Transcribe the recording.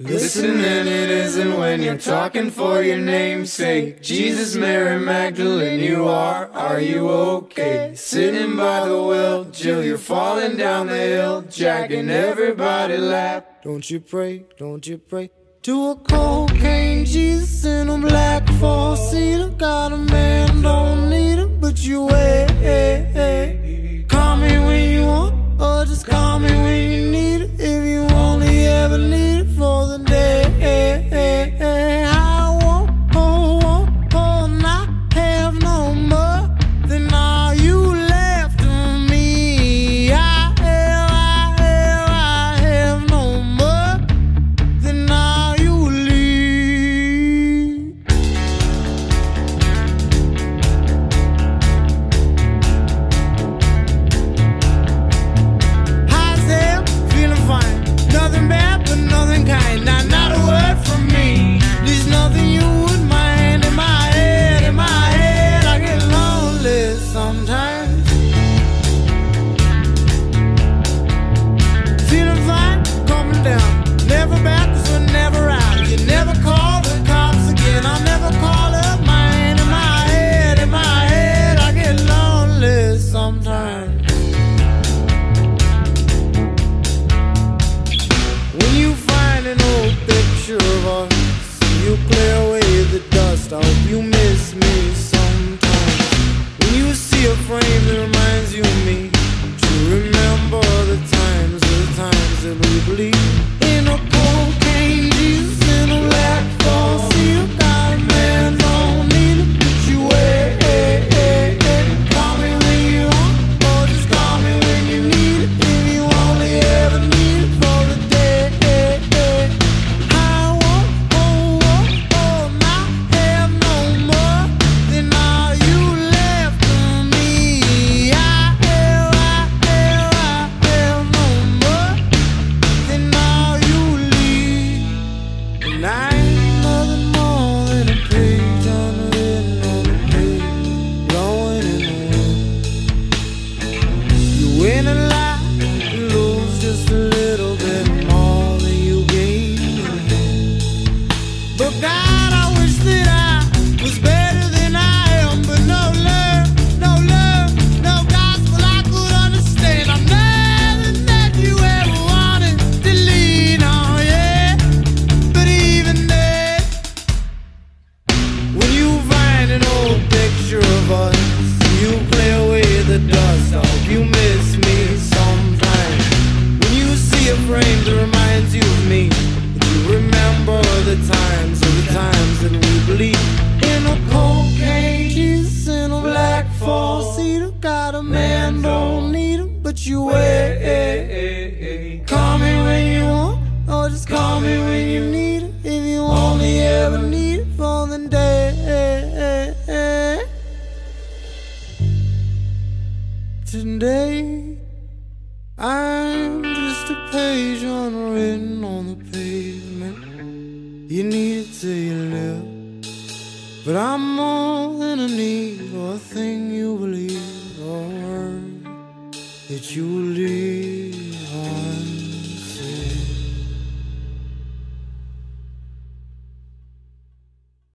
Listen, and it isn't when you're talking for your namesake. Jesus, Mary Magdalene, you are, are you okay? Sitting by the well, Jill, you're falling down the hill, jacking everybody lap. Don't you pray, don't you pray to a cocaine Jesus in a black four seater. Got a man, don't need him, but you wait. Call me when you want, or just call me sometimes. Frame that reminds you of me, that you remember the times, of the times that we believe in a cocaine Jesus in a black four seater. Got a man, don't need him, but you wait. Call me when you want, or just call me when you need it. If you only ever need it for the day. Today, page unwritten on the pavement. You need it till you live. But I'm more than a need or a thing you believe or that you leave.